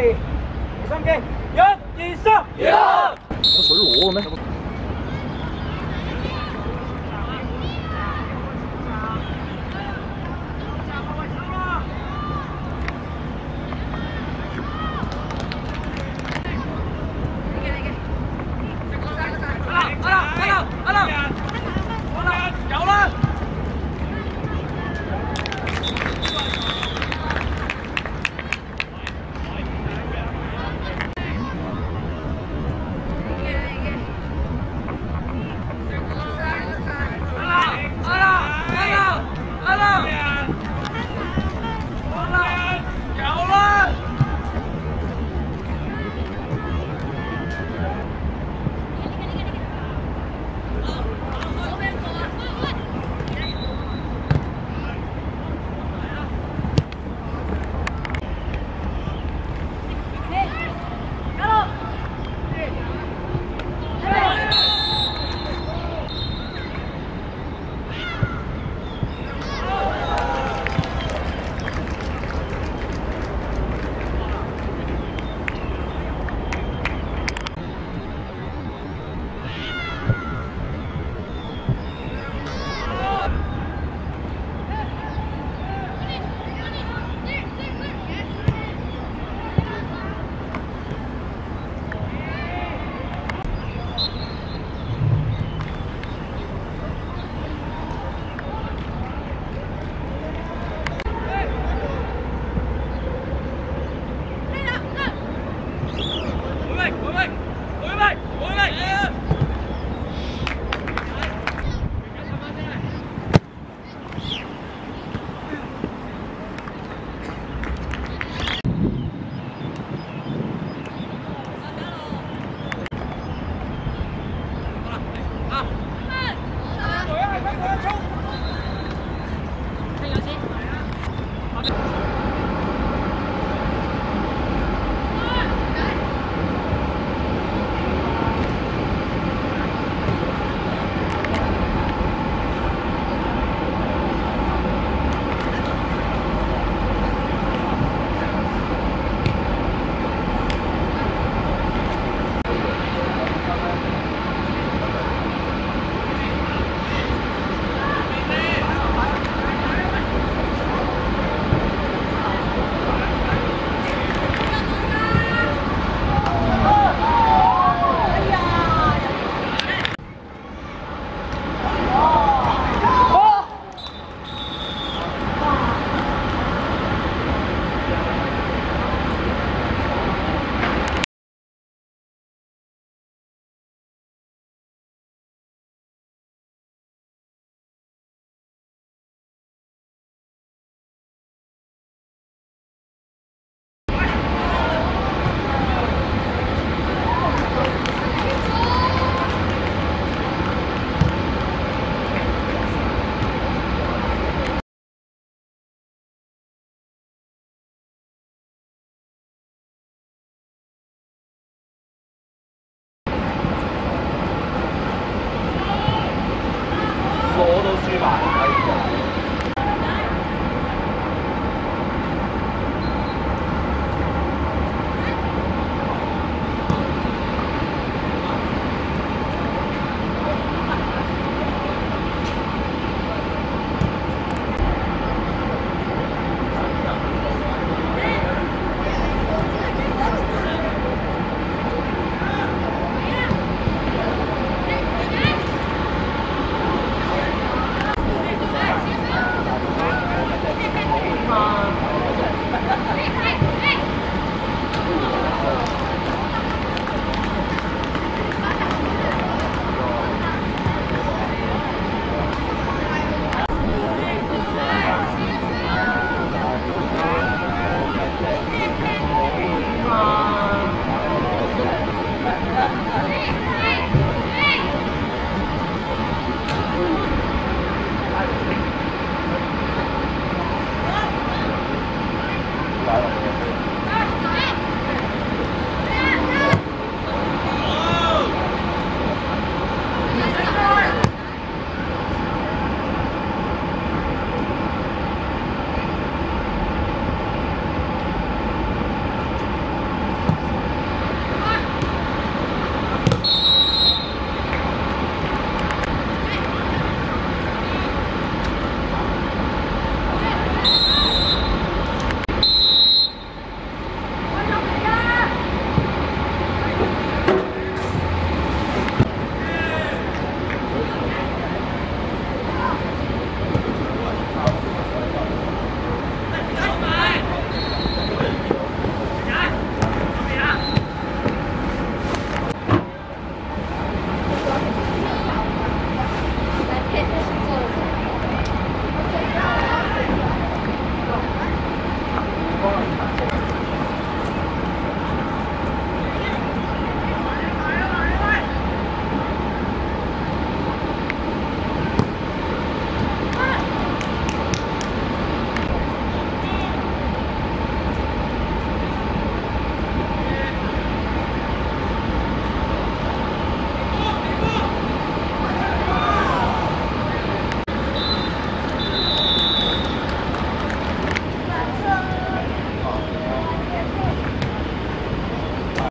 你三遍，一二三，一。はい。